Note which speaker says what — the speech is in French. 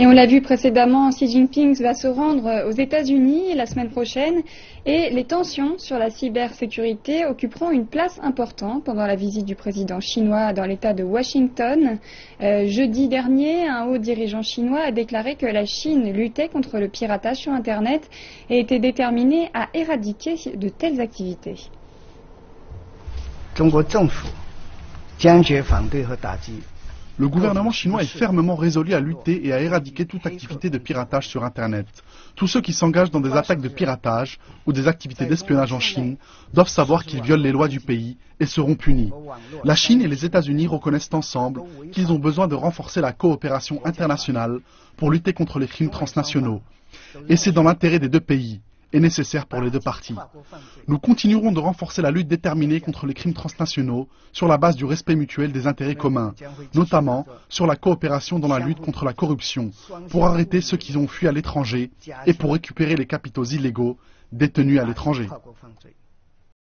Speaker 1: Et on l'a vu précédemment, Xi Jinping va se rendre aux États-Unis la semaine prochaine et les tensions sur la cybersécurité occuperont une place importante pendant la visite du président chinois dans l'État de Washington. Euh, jeudi dernier, un haut dirigeant chinois a déclaré que la Chine luttait contre le piratage sur Internet et était déterminée à éradiquer de telles activités.
Speaker 2: Le gouvernement chinois est fermement résolu à lutter et à éradiquer toute activité de piratage sur Internet. Tous ceux qui s'engagent dans des attaques de piratage ou des activités d'espionnage en Chine doivent savoir qu'ils violent les lois du pays et seront punis. La Chine et les États-Unis reconnaissent ensemble qu'ils ont besoin de renforcer la coopération internationale pour lutter contre les crimes transnationaux. Et c'est dans l'intérêt des deux pays est nécessaire pour les deux parties. Nous continuerons de renforcer la lutte déterminée contre les crimes transnationaux sur la base du respect mutuel des intérêts communs, notamment sur la coopération dans la lutte contre la corruption, pour arrêter ceux qui ont fui à l'étranger et pour récupérer les capitaux illégaux détenus à l'étranger.